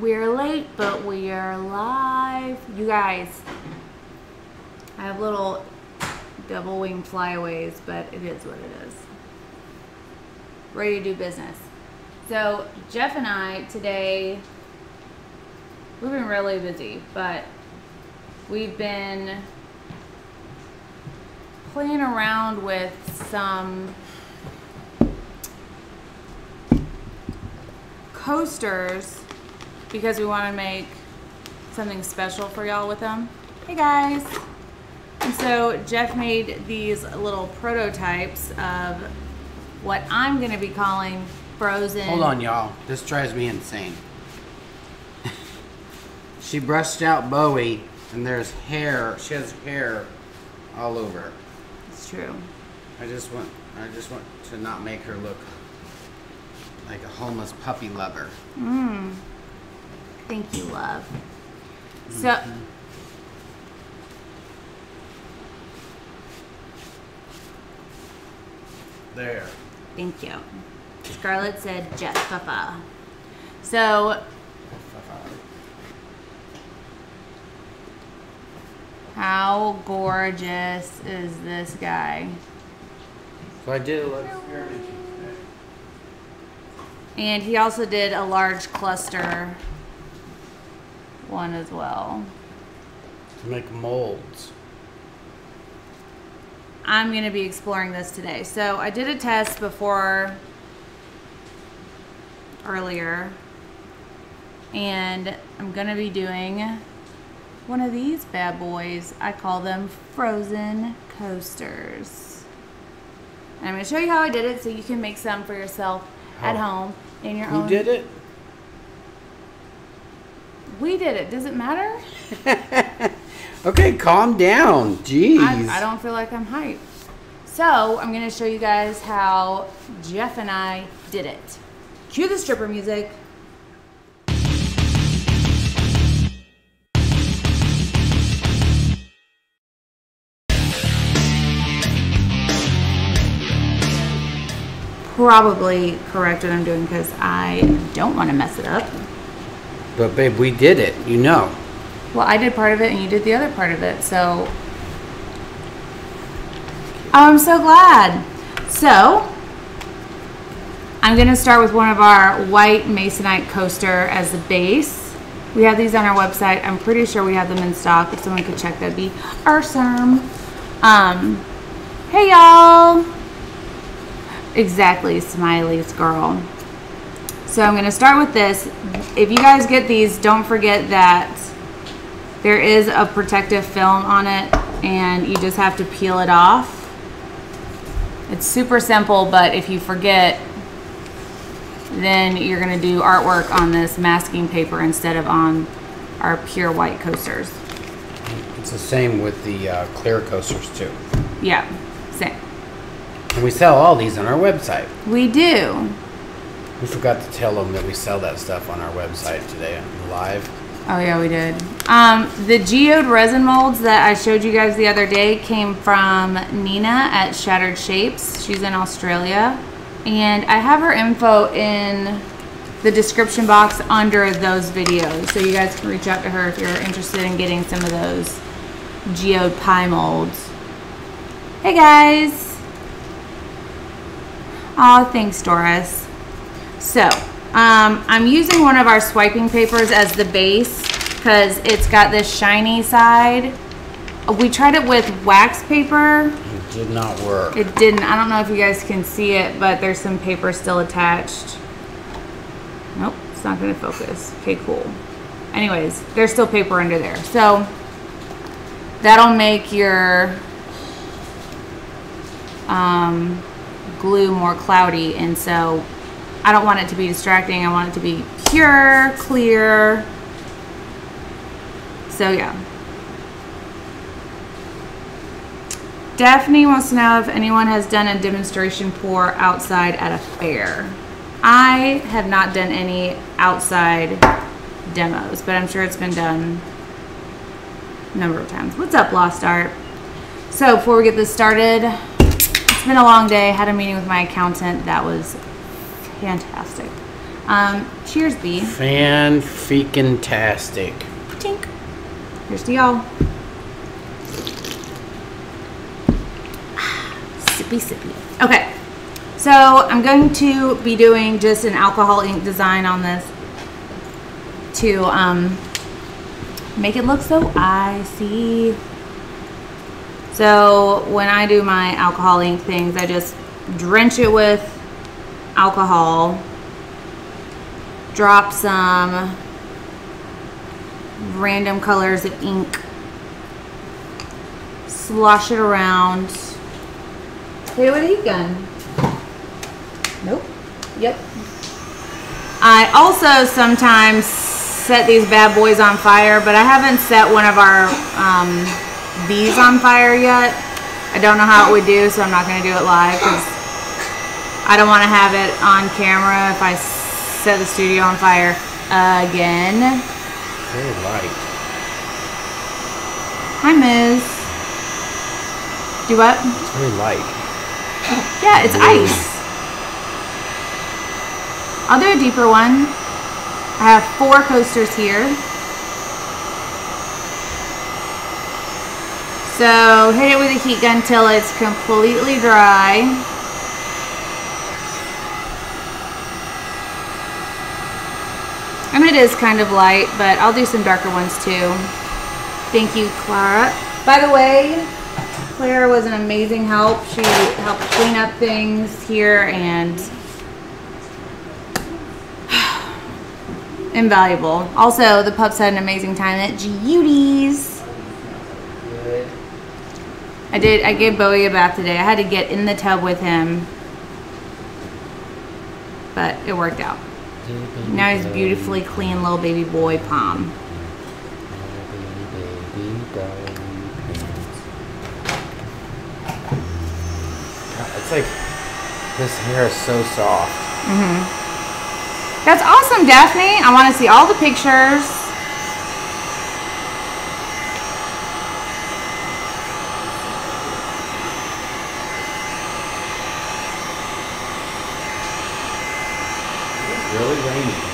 We're late, but we are live. You guys, I have little double wing flyaways, but it is what it is. Ready to do business. So, Jeff and I today, we've been really busy, but we've been playing around with some coasters because we want to make something special for y'all with them. Hey guys! And so Jeff made these little prototypes of what I'm going to be calling frozen. Hold on, y'all. This drives me insane. she brushed out Bowie, and there's hair. She has hair all over. It's true. I just want, I just want to not make her look like a homeless puppy lover. Mmm. Thank you, love. Mm-hmm. So. There. Thank you. Scarlett said Jeff Papa. So how gorgeous is this guy? So I did a little experiment. And he also did a large cluster one as well. To make molds. I'm going to be exploring this today. So I did a test before earlier and I'm going to be doing one of these bad boys. I call them frozen coasters. And I'm going to show you how I did it so you can make some for yourself at home in your Who own. did it? We did it. Does it matter? Okay, calm down. Jeez. I, I don't feel like I'm hyped. So I'm gonna show you guys how Jeff and I did it. Cue the stripper music. Probably correct what I'm doing because I don't want to mess it up. But babe, we did it. You know. Well, I did part of it and you did the other part of it, so. Oh, I'm so glad. So, I'm going to start with one of our white masonite coaster as the base. We have these on our website. I'm pretty sure we have them in stock. If someone could check, that'd be awesome. Um, hey, y'all. Exactly, Smiley's girl. So I'm going to start with this. If you guys get these, don't forget that there is a protective film on it and you just have to peel it off. It's super simple, but if you forget, then you're gonna do artwork on this masking paper instead of on our pure white coasters. It's the same with the uh, clear coasters too. Yeah, same. And we sell all these on our website. We do. We forgot to tell them that we sell that stuff on our website today live. Oh yeah, we did. Um, the geode resin molds that I showed you guys the other day came from Nina at Shattered Shapes. She's in Australia, and I have her info in the description box under those videos, so you guys can reach out to her if you're interested in getting some of those geode pie molds. Hey guys! Oh, thanks, Doris. So, um, I'm using one of our swiping papers as the base because it's got this shiny side. We tried it with wax paper. It did not work. It didn't. I don't know if you guys can see it, but there's some paper still attached. Nope, it's not going to focus. Okay, cool. Anyways, there's still paper under there. So, that'll make your um, glue more cloudy. And so, I don't want it to be distracting. I want it to be pure, clear. So yeah. Daphne wants to know if anyone has done a demonstration pour outside at a fair. I have not done any outside demos, but I'm sure it's been done a number of times. What's up, Lost Art? So before we get this started, it's been a long day. I Had a meeting with my accountant. That was fantastic. Um, cheers, B. Fan freaking tastic. Tink. Here's to y'all. Sippy, sippy. Okay. So I'm going to be doing just an alcohol ink design on this to um, make it look so icy. So when I do my alcohol ink things, I just drench it with alcohol, drop some random colors of ink, slosh it around. Hit it with a heat gun. Nope. Yep. I also sometimes set these bad boys on fire, but I haven't set one of our um, bees on fire yet. I don't know how it would do, so I'm not going to do it live because I don't want to have it on camera if I set the studio on fire again. Very light. Hi, Miz. Do what? It's very light. Yeah, it's ice. I'll do a deeper one. I have four coasters here. So hit it with a heat gun till it's completely dry. It is kind of light, but I'll do some darker ones too. Thank you, Clara. By the way, Clara was an amazing help. She helped clean up things here and invaluable. Also, the pups had an amazing time at Judy's. I did. I gave Bowie a bath today. I had to get in the tub with him, but it worked out. Now he's beautifully clean little baby boy palm. It's like this hair is so soft. Mhm. That's awesome, Daphne. I want to see all the pictures. Really rainy.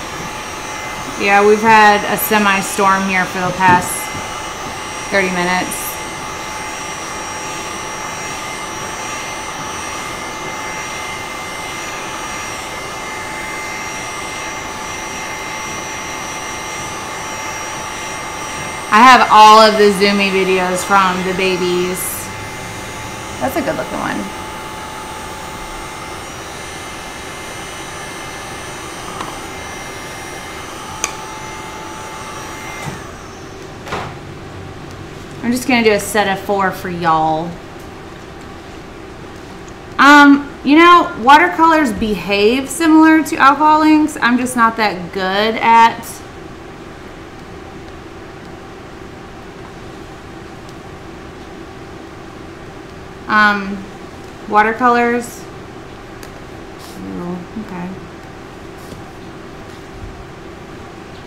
Yeah, we've had a semi-storm here for the past 30 minutes. I have all of the Zoomy videos from the babies. That's a good looking one. I'm just gonna do a set of four for y'all. Um, you know, watercolors behave similar to alcohol inks. I'm just not that good at um watercolors. Oh, okay.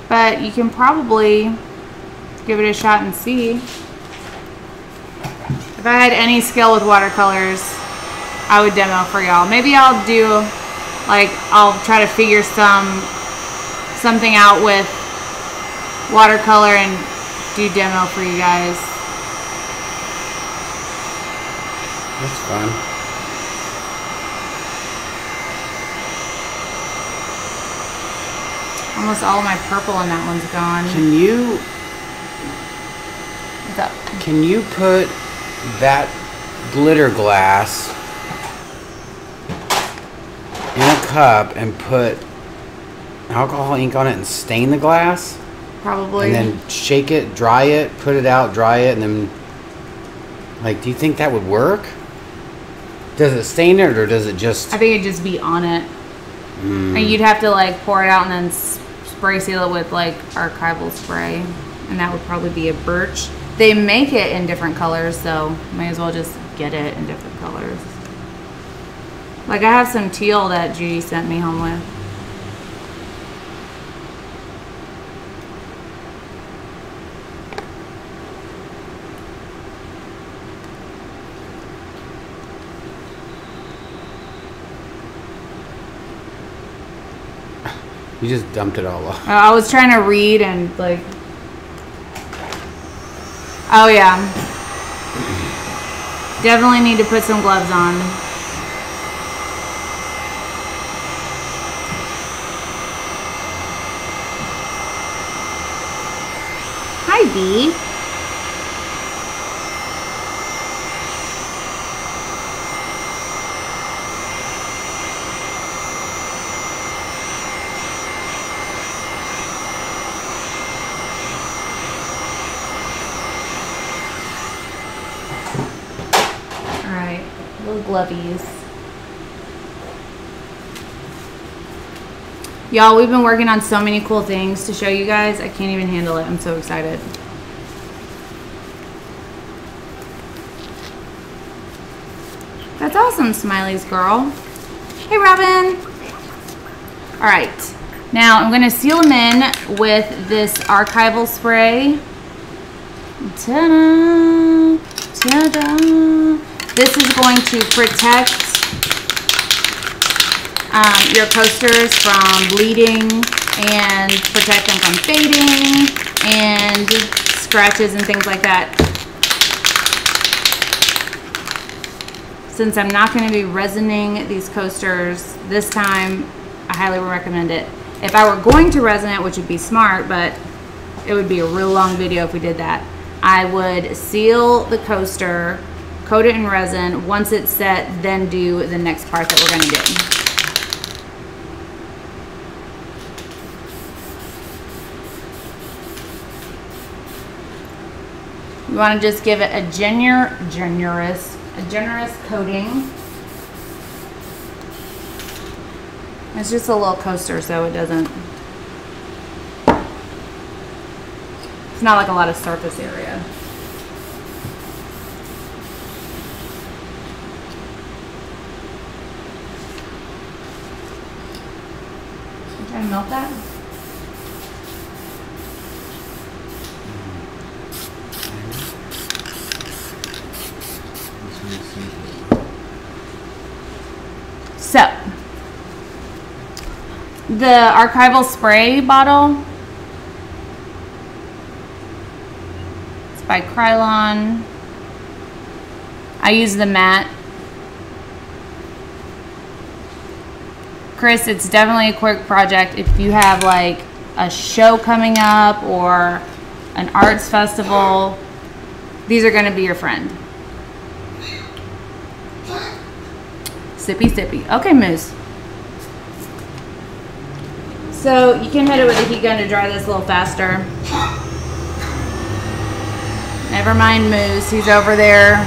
But you can probably give it a shot and see. If I had any skill with watercolors, I would demo for y'all. Maybe I'll do, like, I'll try to figure some, something out with watercolor and do demo for you guys. That's fun. Almost all of my purple in that one's gone. Can you What's up? can you put that glitter glass in a cup and put alcohol ink on it and stain the glass? Probably. and then shake it, dry it, put it out, dry it, and then like, do you think that would work? Does it stain it or does it just? I think it'd just be on it. Mm, And you'd have to like pour it out and then spray seal it with like archival spray. And that would probably be a birch. They make it in different colors, so may as well just get it in different colors. Like I have some teal that Judy sent me home with. You just dumped it all off. I was trying to read and like. Oh yeah. Definitely need to put some gloves on. Hi, B. All right, glovies. Y'all, we've been working on so many cool things to show you guys. I can't even handle it. I'm so excited. That's awesome, Smiley's girl. Hey, Robin. All right. Now I'm going to seal them in with this archival spray. Ta-da! Ta-da! This is going to protect um, your coasters from bleeding and protect them from fading and scratches and things like that. Since I'm not going to be resining these coasters this time, I highly recommend it. If I were going to resin it, which would be smart, but it would be a real long video if we did that, I would seal the coaster, coat it in resin. Once it's set, then do the next part that we're going to do. You want to just give it a genuine, generous, a generous coating. It's just a little coaster, so it doesn't. It's not like a lot of surface area. To melt that? So, the archival spray bottle. It's by Krylon. I use the matte. Chris, it's definitely a quick project. If you have like a show coming up or an arts festival, these are going to be your friend. Sippy, sippy. Okay, Moose. So you can hit it with a heat gun to dry this a little faster. Never mind Moose. He's over there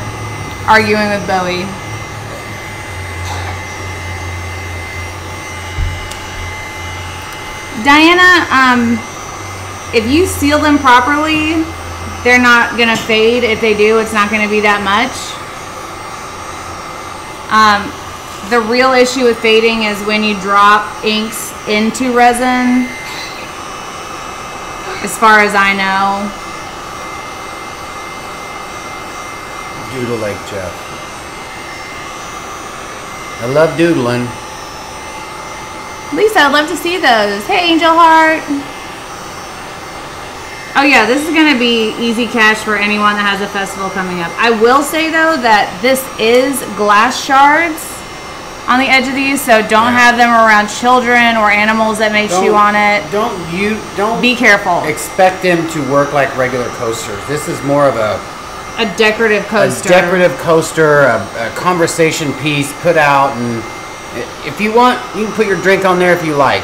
arguing with Bowie. Diana, um, if you seal them properly, they're not gonna fade. If they do, it's not gonna be that much. Um, the real issue with fading is when you drop inks into resin. As far as I know. Doodle like Jeff. I love doodling. Lisa, I'd love to see those. Hey, Angel Heart. Oh yeah, this is gonna be easy cash for anyone that has a festival coming up. I will say though that this is glass shards on the edge of these, so don't Yeah. have them around children or animals that may chew on it. Don't you don't Be careful. expect them to work like regular coasters. This is more of a, A decorative coaster. a decorative coaster, a, a conversation piece put out, and i- if you want, you can put your drink on there if you like.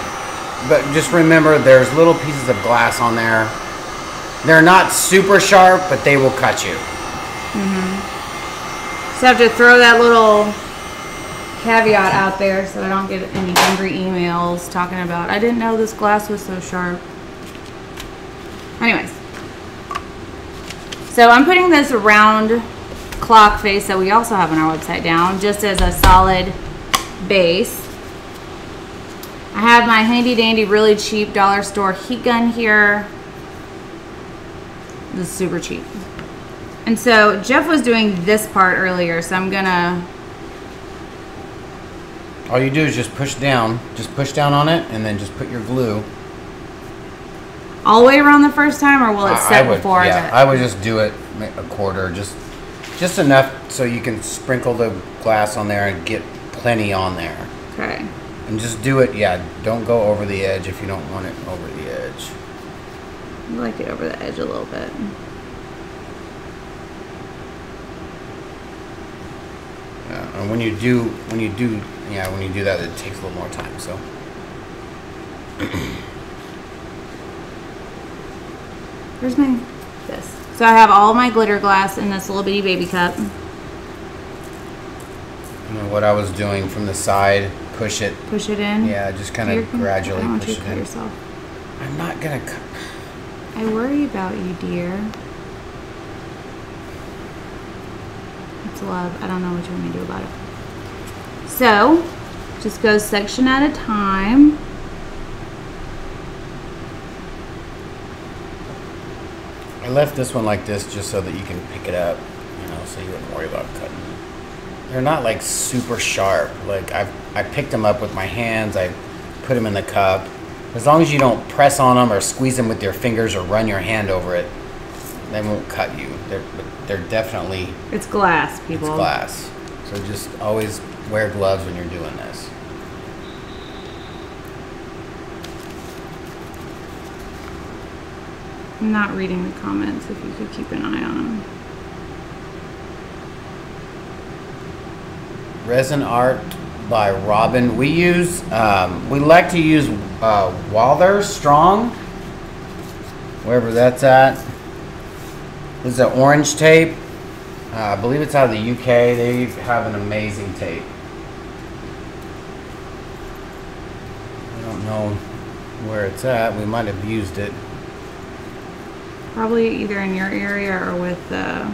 But just remember, there's little pieces of glass on there. They're not super sharp, but they will cut you. Mm-hmm. So I have to throw that little caveat out there so I don't get any angry emails talking about I didn't know this glass was so sharp. Anyways. So I'm putting this round clock face that we also have on our website down just as a solid base. I have my handy dandy really cheap dollar store heat gun here. This is super cheap. And so Jeff was doing this part earlier, so I'm gonna All you do is just push down, just push down on it, and then just put your glue. All the way around the first time, or will it set I would, before yeah, it? I would just do it a quarter, just just enough so you can sprinkle the glass on there and get plenty on there. okay. And just do it, yeah. Don't go over the edge if you don't want it over the edge. I like it over the edge a little bit. Yeah, and when you do, when you do, yeah, when you do that, it takes a little more time. So. Where's my this? So I have all my glitter glass in this little bitty baby cup. What I was doing from the side, push it. Push it in. Yeah, just kind of gonna- gradually don't push it cut in. yourself. I'm not gonna cut. I worry about you, dear. It's love. I don't know what you want me to do about it. So, just go section at a time. I left this one like this just so that you can pick it up, you know, so you wouldn't worry about cutting. They're not like super sharp. Like I, I picked them up with my hands. I put them in the cup. As long as you don't press on them or squeeze them with your fingers or run your hand over it, they won't cut you. They're, they're definitely It's glass, people. it's glass. So just always wear gloves when you're doing this. I'm not reading the comments if you could keep an eye on them. Resin art by Robin. We use, um, we like to use uh, Walther Strong, wherever that's at. This is an orange tape. Uh, I believe it's out of the UK. They have an amazing tape. I don't know where it's at. We might have used it. Probably either in your area or with the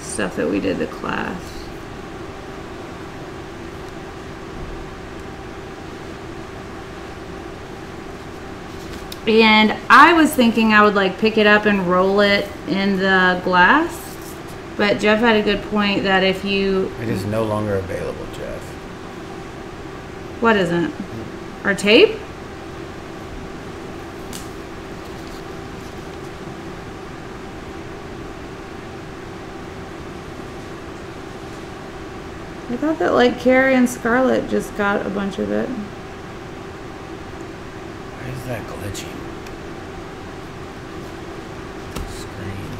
stuff that we did the class. And I was thinking I would like pick it up and roll it in the glass. But Jeff had a good point that if you, It is no longer available, Jeff. what isn't? Our tape? I thought that like Carrie and Scarlett just got a bunch of it. Is that glitching? Screen.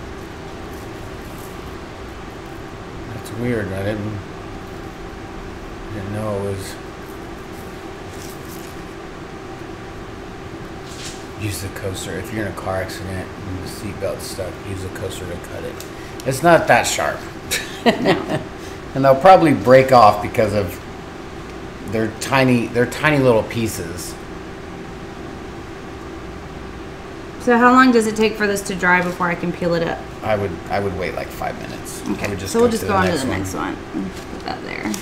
That's weird. I didn't didn't know it was. Use the coaster if you're in a car accident and the seatbelt's stuck. Use the coaster to cut it. It's not that sharp, and they'll probably break off because of they're tiny. They're tiny little pieces. So how long does it take for this to dry before I can peel it up? I would I would wait like five minutes. Okay, so we'll just go on to the one. next one. Put that there.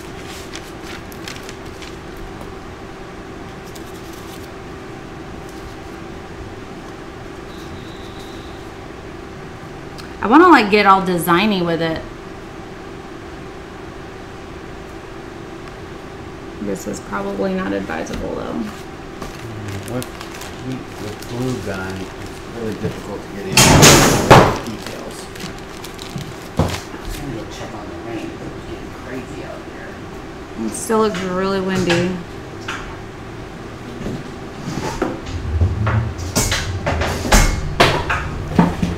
I want to like get all designy with it. This is probably not advisable though. With, with glue gun, it's really difficult to get into details. I'm gonna go check on the rain. It's getting crazy out here. It still looks really windy.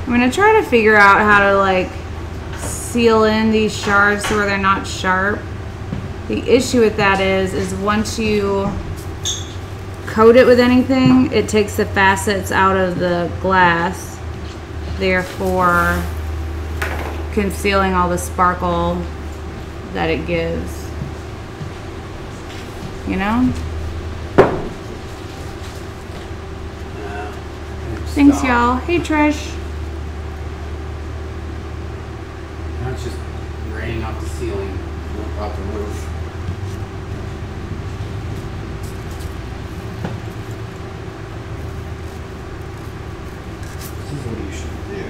I'm gonna try to figure out how to like seal in these shards so where they're not sharp. The issue with that is, is once you coat it with anything, it takes the facets out of the glass, therefore concealing all the sparkle that it gives. You know? Thanks, y'all. Hey, Trish. Now it's just raining off the ceiling, off the roof. This is what you should do.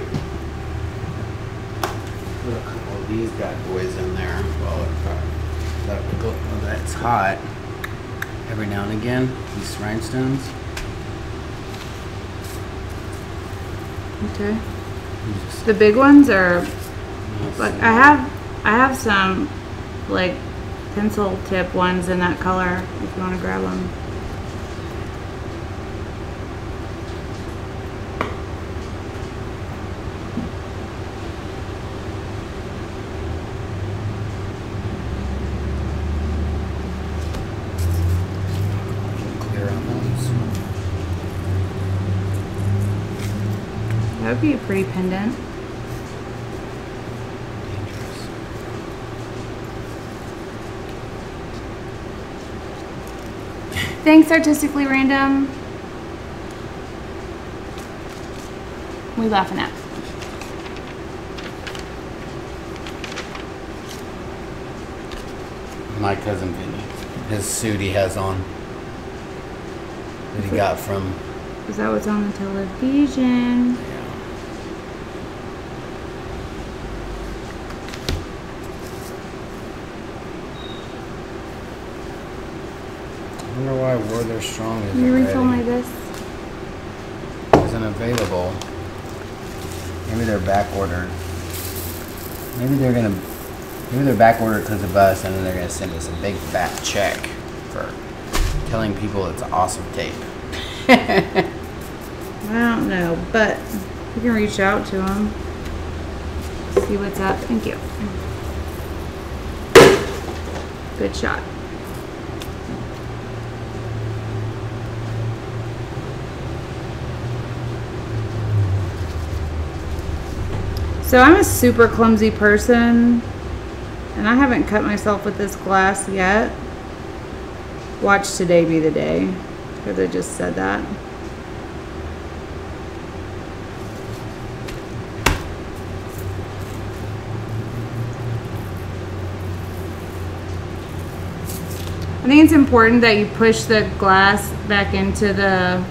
Put a couple of these bad boys in there while it, that, go- while that's hot. every now and again, these rhinestones. Okay. The big ones are like. I have I have some like pencil tip ones in that color if you want to grab them. clear on those. That would be a pretty pendant. Dangerous. Thanks, artistically random. We laughing at. My cousin Vinny, his suit he has on that he got from. Is that what's on the television? Yeah. I wonder why Strong Can you isn't refill my this? Isn't available. Maybe they're back ordered. Maybe they're gonna. Maybe they're back ordered because of us, and then they're gonna send us a big fat check for telling people it's awesome tape. I don't know, but we can reach out to them. See what's up. Thank you. Good shot. So I'm a super clumsy person, and I haven't cut myself with this glass yet. Watch today be the day, because I just said that. I think it's important that you push the glass back into the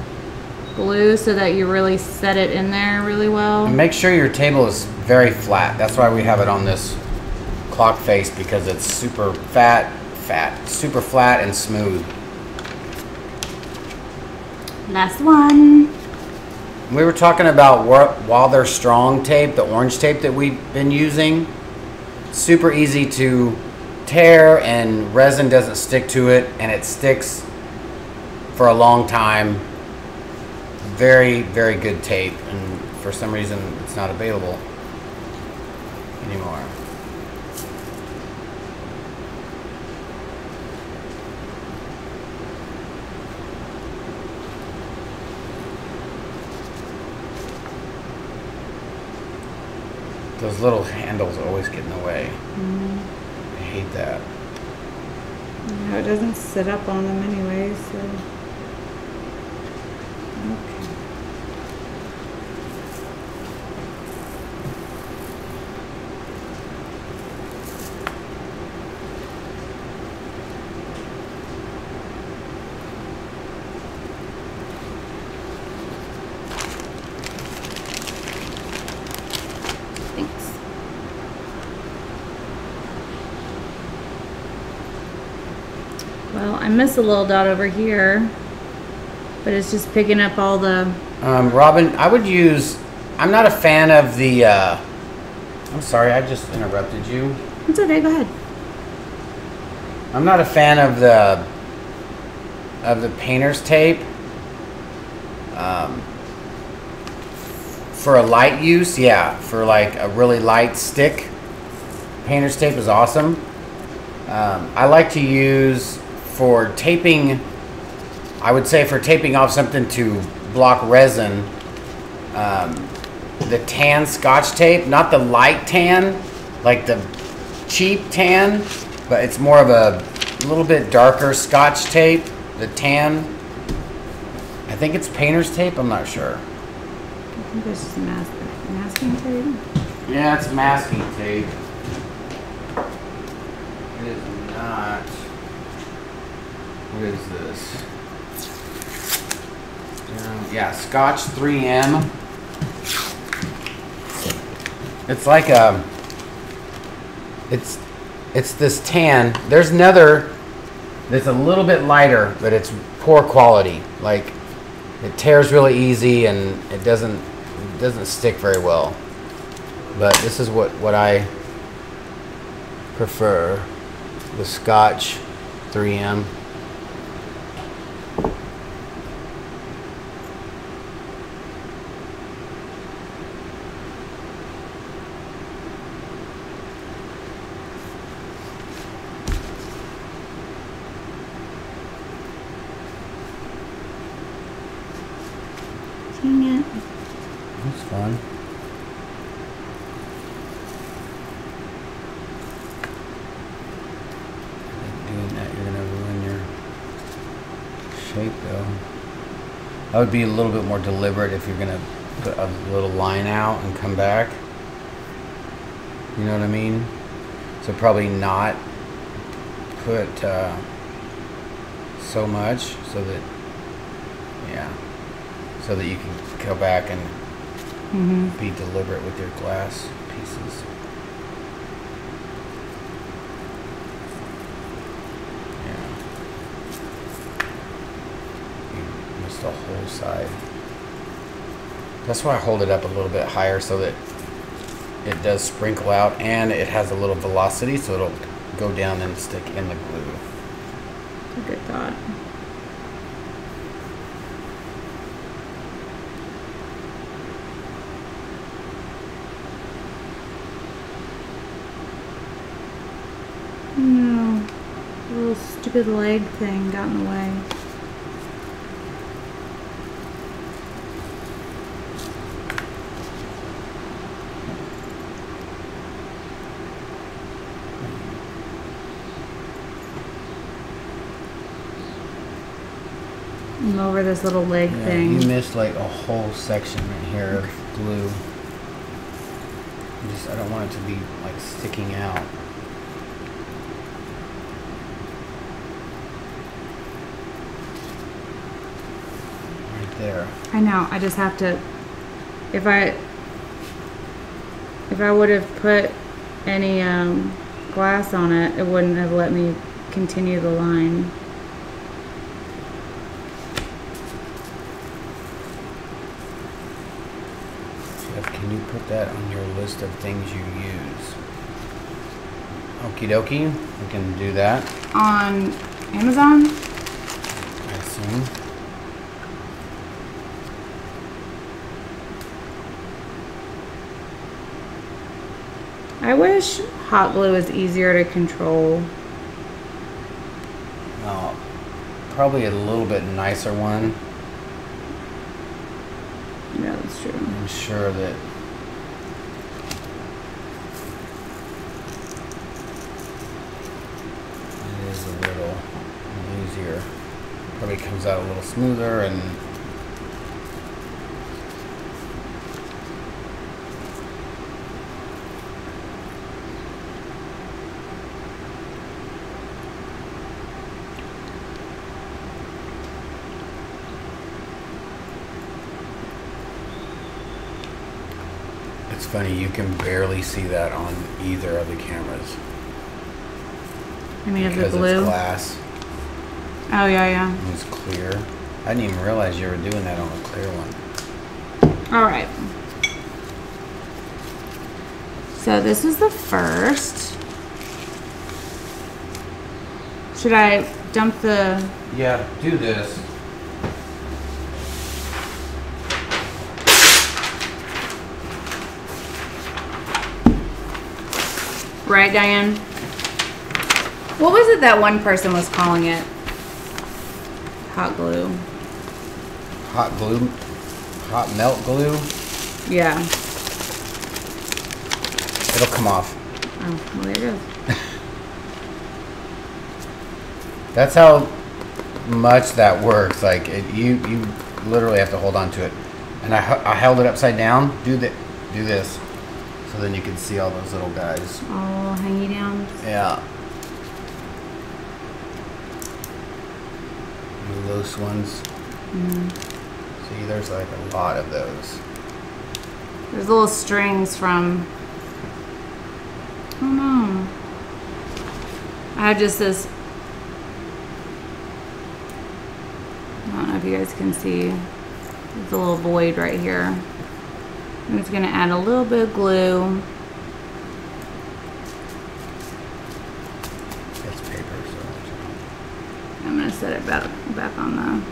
glue so that you really set it in there really well. And make sure your table is very flat. That's why we have it on this clock face because it's super fat, fat, super flat and smooth. Last one. We were talking about while they're strong tape, the orange tape that we've been using. Super easy to tear and resin doesn't stick to it and it sticks for a long time. Very, very good tape and for some reason it's not available anymore. Those little handles always get in the way. Mm-hmm. I hate that. No, it doesn't sit up on them anyway, so. Okay. Thanks. Well, I miss a little dot over here, but it's just picking up all the. Um, Robin, I would use. I'm not a fan of the. Uh, I'm sorry, I just interrupted you. It's okay. Go ahead. I'm not a fan of the of the painter's tape. Um, for a light use, yeah, for like a really light stick, painter's tape is awesome. Um, I like to use for taping. I would say for taping off something to block resin, um, the tan Scotch tape, not the light tan, like the cheap tan, but it's more of a little bit darker Scotch tape. The tan. I think it's painter's tape. I'm not sure. I think this is mask masking tape. Yeah, it's masking tape. It is not. What is this? Um, yeah, Scotch 3M. It's like a. It's, it's this tan. There's another. that's a little bit lighter, but it's poor quality. Like it tears really easy and it doesn't it doesn't stick very well. But this is what what I prefer. The Scotch 3M. Dang it. That's fun. Doing that, you're gonna ruin your shape though. I would be a little bit more deliberate if you're gonna put a little line out and come back. You know what I mean? So probably not put uh, so much so that, yeah, so that you can go back and Mm-hmm. be deliberate with your glass pieces. Yeah. You missed the whole side. That's why I hold it up a little bit higher so that it does sprinkle out and it has a little velocity so it'll go down and stick in the glue. It's a good thought. No, little stupid leg thing got in the way. I'm over this little leg Yeah, thing. you missed like a whole section right here of glue. I just I don't want it to be like sticking out. Right there. I know. I just have to. If I. If I would have put any um, glass on it, it wouldn't have let me continue the line. Jeff, can you put that on your list of things you use? Okie dokie, we can do that, On Amazon? I assume. I wish hot glue was easier to control. Uh, probably a little bit nicer one. Yeah, that's true. I'm sure that it is a little easier. Probably comes out a little smoother and it's funny you can barely see that on either of the cameras I mean, of the because glue. it's glass. Oh yeah, yeah. It's clear. I didn't even realize you were doing that on a clear one. All right. So this is the first. Should I dump the? Yeah, do this. Right, Diane? What was it that one person was calling it? Hot glue. Hot glue, hot melt glue. Yeah. It'll come off. Oh, well, there it goes. That's how much that works. Like it, you, you literally have to hold on to it. And I, I held it upside down. Do the, do this, so then you can see all those little guys. All hangy down. Yeah. Loose ones. Mm-hmm. See, there's like a lot of those. There's little strings from. Oh no. I have just this I don't know if you guys can see. There's a little void right here. I'm just gonna add a little bit of glue. It's paper, so. I'm gonna set it back back on the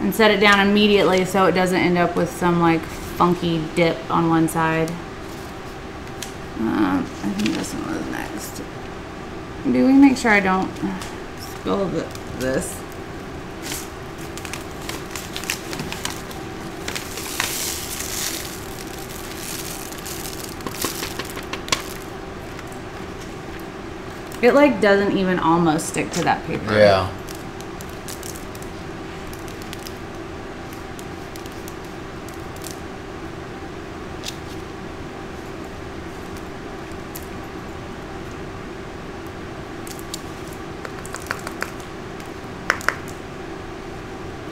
and set it down immediately so it doesn't end up with some like funky dip on one side. Uh, I think this one was next. Do we make sure I don't spill the, this? It like doesn't even almost stick to that paper. Yeah.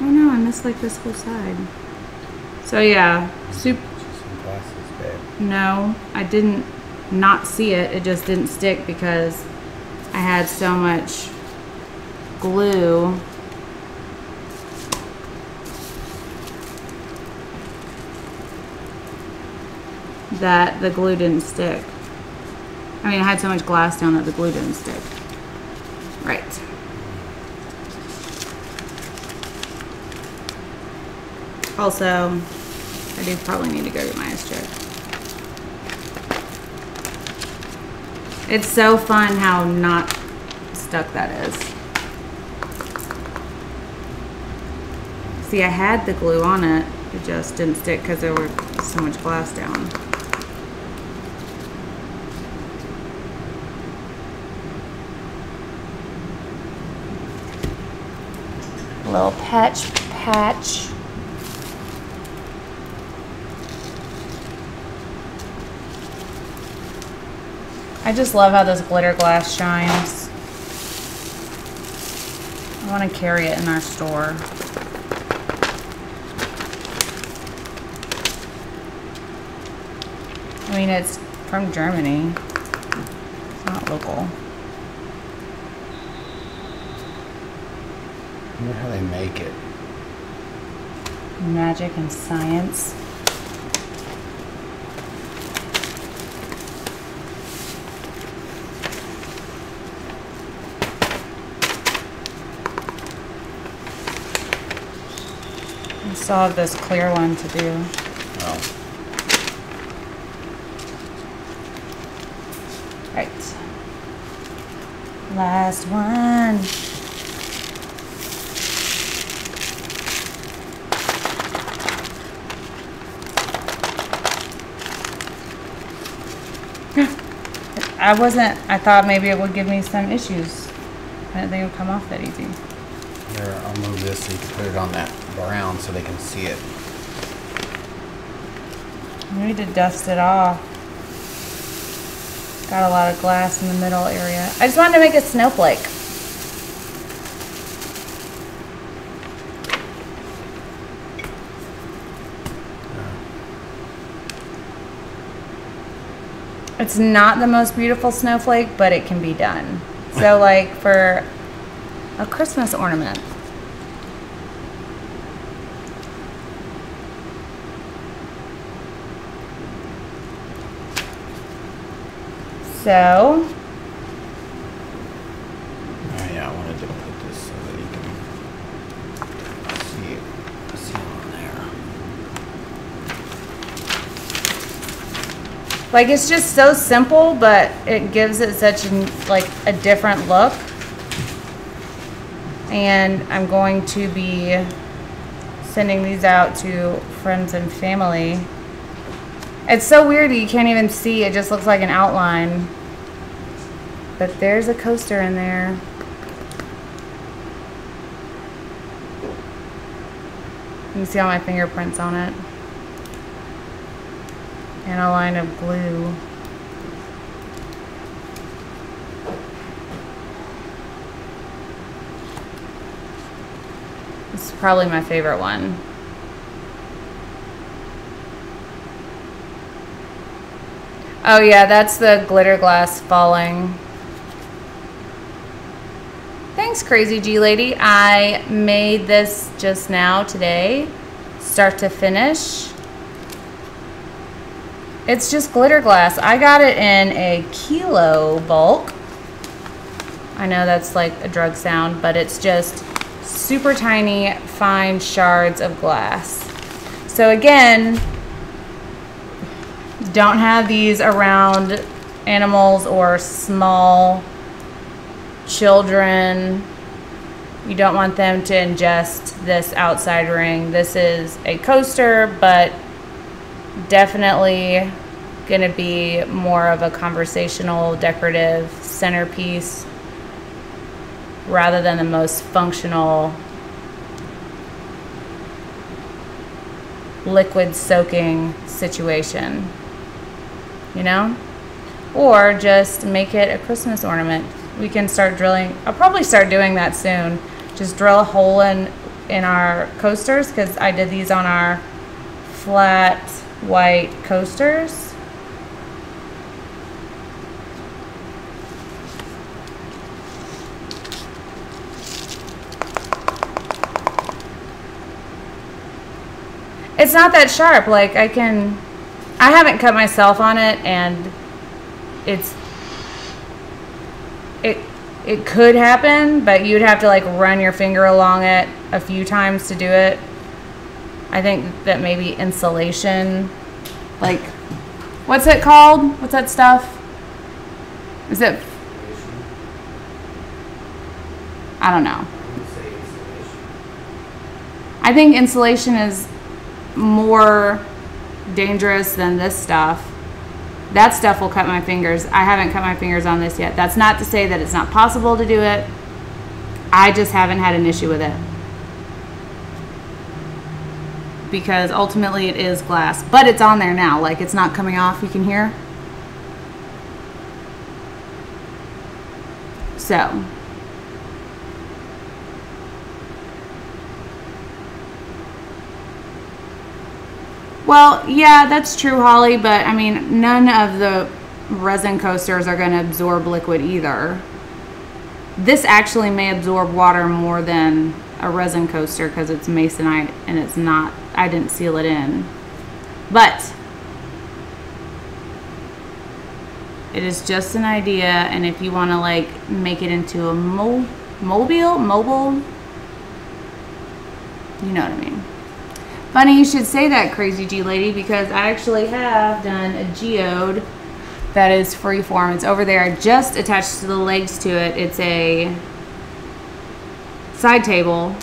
Oh like this whole side. So yeah, soup. Some glasses, babe. No, I didn't not see it. It just didn't stick because I had so much glue. That the glue didn't stick. I mean, I had so much glass down that the glue didn't stick. Right. Also, I do probably need to go get my check. It's so fun how not stuck that is. See, I had the glue on it. It just didn't stick because there were so much glass down. Little patch patch. I just love how this glitter glass shines. I want to carry it in our store. I mean, it's from Germany. It's not local. I wonder how they make it. Magic and science. Still have this clear one to do. Oh. Right. Last one. I wasn't, I thought maybe it would give me some issues. I didn't think it would come off that easy. Here, I'll move this so you can put it on that brown so they can see it. I need to dust it off. Got a lot of glass in the middle area. I just wanted to make a snowflake. It's not the most beautiful snowflake, but it can be done. So like for a Christmas ornament. So, Oh, yeah, I wanted to put this so that you can see it. See it on there. like it's just so simple, but it gives it such an, like a different look. And I'm going to be sending these out to friends and family. It's so weird that you can't even see. It just looks like an outline. But there's a coaster in there. You can see all my fingerprints on it. And a line of glue. This is probably my favorite one. Oh yeah, that's the glitter glass falling. Thanks, Crazy G Lady. I made this just now today, start to finish. It's just glitter glass. I got it in a kilo bulk. I know that's like a drug sound, but it's just super tiny, fine shards of glass. So again, don't have these around animals or small children. You don't want them to ingest this outside ring. This is a coaster, but definitely going to be more of a conversational decorative centerpiece rather than the most functional liquid soaking situation. You know? Or just make it a Christmas ornament. We can start drilling. I'll probably start doing that soon. Just drill a hole in in our coasters because I did these on our flat white coasters. It's not that sharp. Like I can, I haven't cut myself on it and it's, it, could happen, but you'd have to like run your finger along it a few times to do it. I think that maybe insulation, like, what's it called? What's that stuff? Is it? I don't know. I think insulation is more dangerous than this stuff. That stuff will cut my fingers. I haven't cut my fingers on this yet. That's not to say that it's not possible to do it. I just haven't had an issue with it because ultimately it is glass, but it's on there now. Like it's not coming off, you can hear. So. Well, yeah, that's true, Holly, but I mean, none of the resin coasters are going to absorb liquid either. This actually may absorb water more than a resin coaster because it's masonite and it's not I didn't seal it in. But it is just an idea and if you want to like make it into a mo mobile, mobile, you know what I mean. Funny you should say that, Crazy G Lady, because I actually have done a geode that is freeform. It's over there. Just attached to the legs to it. It's a side table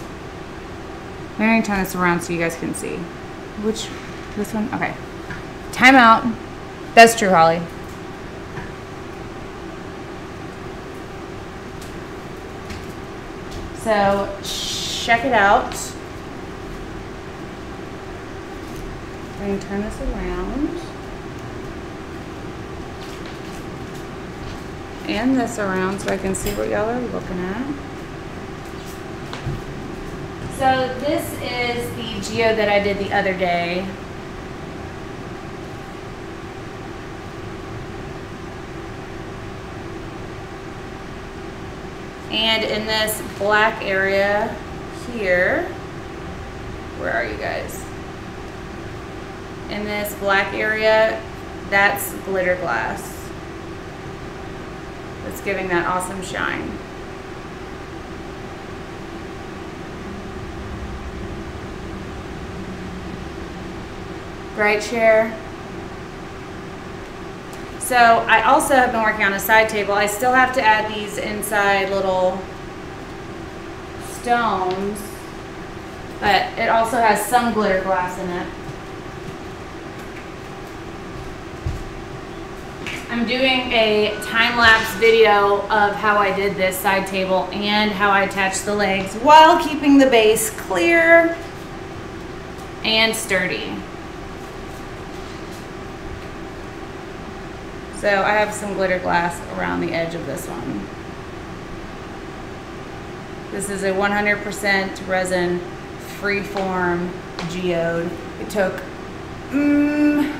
I can turn this around so you guys can see. Which, this one? Okay. Time out. That's true, Holly. So, check it out. I can turn this around. And this around so I can see what y'all are looking at. So this is the geo that I did the other day. And in this black area here, where are you guys? In this black area, that's glitter glass. That's giving that awesome shine. right chair. So I also have been working on a side table. I still have to add these inside little stones, but it also has some glitter glass in it. I'm doing a time-lapse video of how I did this side table and how I attached the legs while keeping the base clear and sturdy. So I have some glitter glass around the edge of this one. This is a 100% resin freeform geode. It took mm,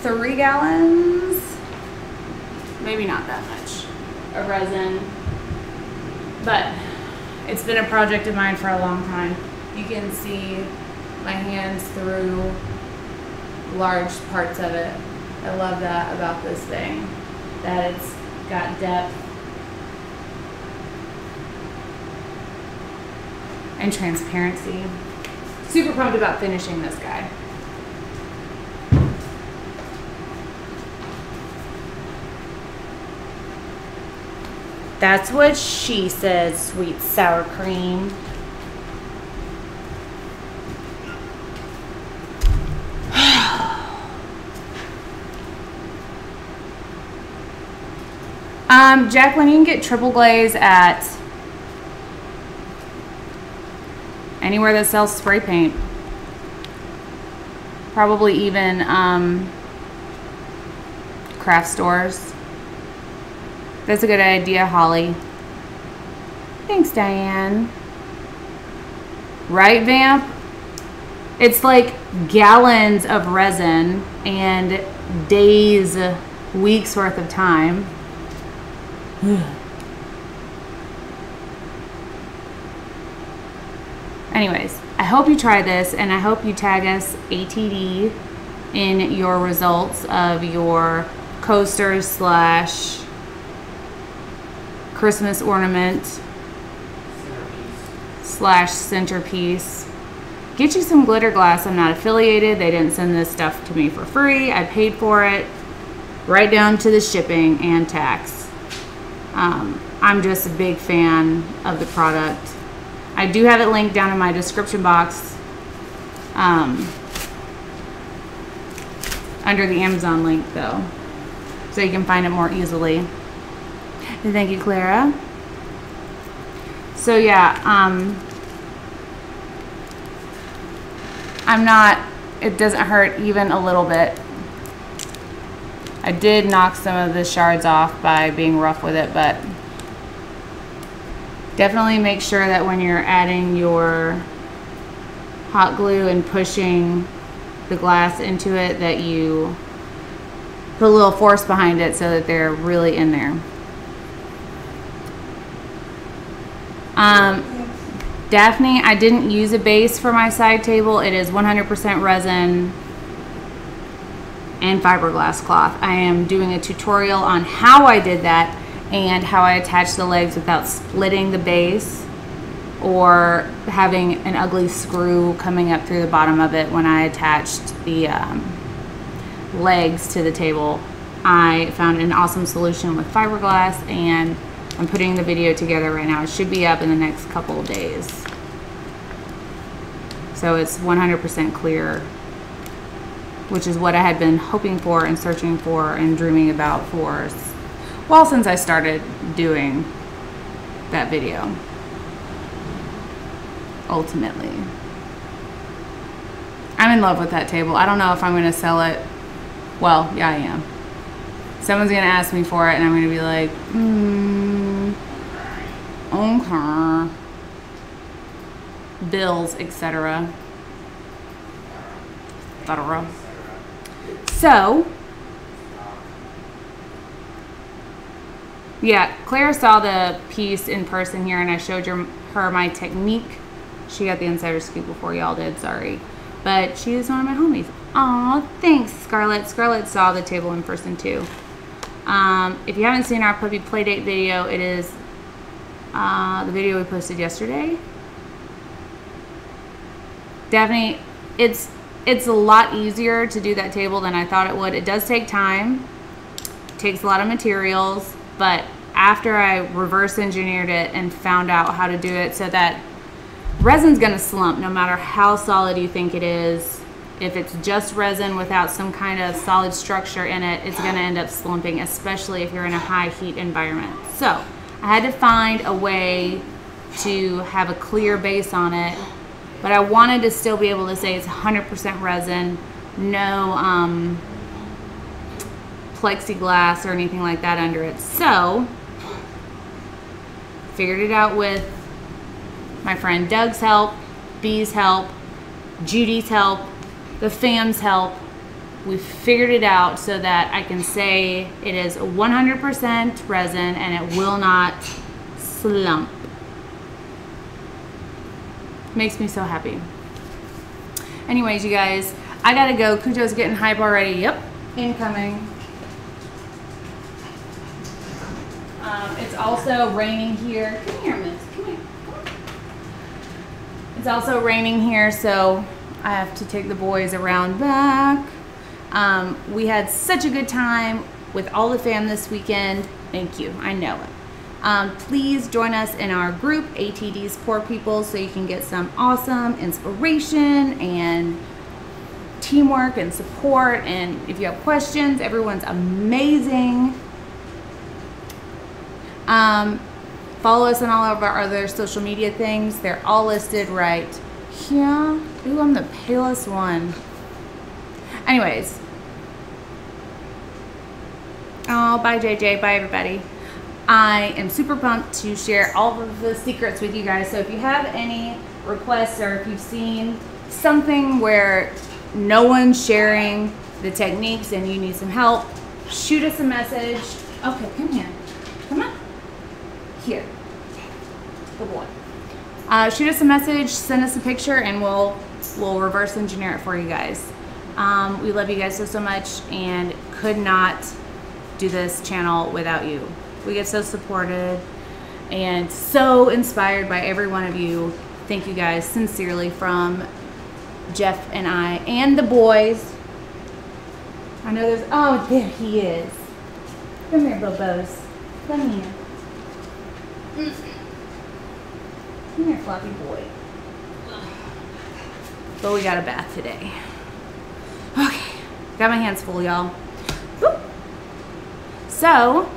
three gallons, maybe not that much, of resin. But it's been a project of mine for a long time. You can see my hands through large parts of it. I love that about this thing, that it's got depth and transparency. Super pumped about finishing this guy. That's what she says, sweet sour cream. um, Jacqueline, you can get triple glaze at anywhere that sells spray paint. Probably even um, craft stores. That's a good idea, Holly. Thanks, Diane. Right, Vamp? It's like gallons of resin and days, weeks worth of time. Anyways, I hope you try this and I hope you tag us ATD in your results of your coaster slash Christmas ornament slash centerpiece. Get you some glitter glass. I'm not affiliated. They didn't send this stuff to me for free. I paid for it right down to the shipping and tax. Um, I'm just a big fan of the product. I do have it linked down in my description box um, under the Amazon link though, so you can find it more easily. Thank you, Clara. So yeah, um, I'm not, it doesn't hurt even a little bit. I did knock some of the shards off by being rough with it, but definitely make sure that when you're adding your hot glue and pushing the glass into it that you put a little force behind it so that they're really in there. Um, Daphne, I didn't use a base for my side table. It is 100% resin and fiberglass cloth. I am doing a tutorial on how I did that and how I attached the legs without splitting the base or having an ugly screw coming up through the bottom of it when I attached the um, legs to the table. I found an awesome solution with fiberglass and I'm putting the video together right now. It should be up in the next couple of days. So it's 100% clear, which is what I had been hoping for and searching for and dreaming about for well since I started doing that video. Ultimately. I'm in love with that table. I don't know if I'm going to sell it. Well, yeah, I am someone's gonna ask me for it and I'm gonna be like, hmm, okay. Bills, etc. etc. So, yeah, Claire saw the piece in person here and I showed her, her my technique. She got the insider scoop before y'all did, sorry. But she is one of my homies. Aw, thanks, Scarlett. Scarlett saw the table in person too. Um, if you haven't seen our puppy playdate video, it is uh, the video we posted yesterday. Daphne, it's it's a lot easier to do that table than I thought it would. It does take time, takes a lot of materials, but after I reverse engineered it and found out how to do it so that resin's gonna slump no matter how solid you think it is if it's just resin without some kind of solid structure in it, it's gonna end up slumping, especially if you're in a high heat environment. So I had to find a way to have a clear base on it, but I wanted to still be able to say it's 100% resin, no um, plexiglass or anything like that under it. So figured it out with my friend Doug's help, Bee's help, Judy's help, the fam's help, we figured it out so that I can say it is 100% resin and it will not slump. Makes me so happy. Anyways, you guys, I gotta go. Cujo's getting hype already. Yep, incoming. Um, it's also raining here. Come here, Miss. Come here. Come on. It's also raining here, so I have to take the boys around back. Um, we had such a good time with all the fam this weekend. Thank you. I know it. Um, please join us in our group, ATD's Pour People, so you can get some awesome inspiration and teamwork and support. And if you have questions, everyone's amazing. Um, follow us on all of our other social media things. They're all listed right here. Ooh, I'm the palest one. Anyways. Oh, bye, JJ. Bye, everybody. I am super pumped to share all of the secrets with you guys. So if you have any requests or if you've seen something where no one's sharing the techniques and you need some help, shoot us a message. Okay, come here. Come on. Here. Good boy. Uh, shoot us a message, send us a picture, and we'll we'll reverse engineer it for you guys. Um, we love you guys so so much, and could not do this channel without you. We get so supported and so inspired by every one of you. Thank you guys sincerely from Jeff and I and the boys. I know there's, oh, there he is. Come here, Bobos. Come here. Come here, floppy boy. But we got a bath today. Okay, got my hands full, y'all. So,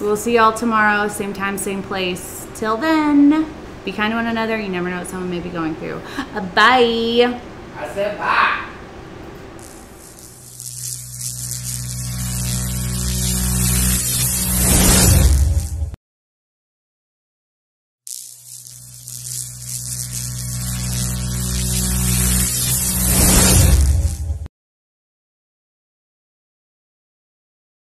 We'll see y'all tomorrow, same time, same place. Till then, be kind to one another. You never know what someone may be going through. Bye. I said bye.